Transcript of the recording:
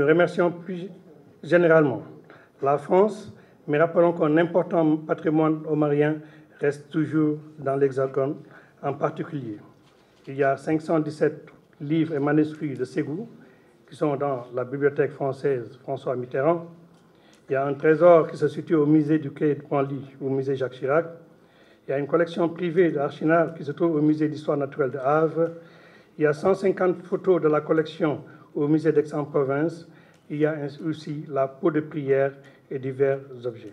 Nous remercions plus généralement la France, mais rappelons qu'un important patrimoine omarien reste toujours dans l'Hexagone, en particulier. Il y a 517 livres et manuscrits de Ségou qui sont dans la bibliothèque française François Mitterrand. Il y a un trésor qui se situe au musée du Quai de Panly, au musée Jacques Chirac. Il y a une collection privée d'Archinard qui se trouve au musée d'histoire naturelle de Havre. Il y a 150 photos de la collection au musée d'Aix-en-Provence. Il y a aussi la peau de prière et divers objets.